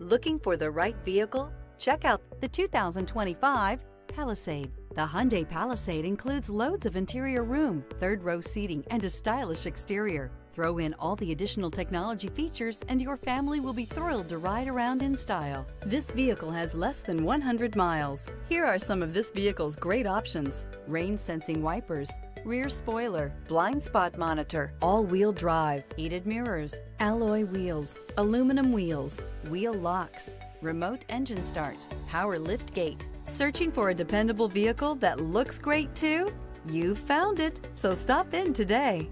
Looking for the right vehicle? Check out the 2025 Palisade. The Hyundai Palisade includes loads of interior room, third row seating, and a stylish exterior. Throw in all the additional technology features and your family will be thrilled to ride around in style. This vehicle has less than 100 miles. Here are some of this vehicle's great options. Rain sensing wipers, rear spoiler, blind spot monitor, all-wheel drive, heated mirrors, alloy wheels, aluminum wheels, wheel locks, remote engine start, power lift gate. Searching for a dependable vehicle that looks great too? You found it, so stop in today.